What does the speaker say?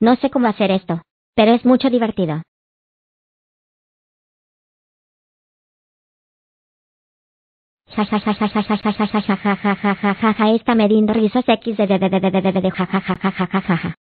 No sé cómo hacer esto, pero es mucho divertido. Ja ja risas x de de de de de de de ja